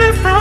me from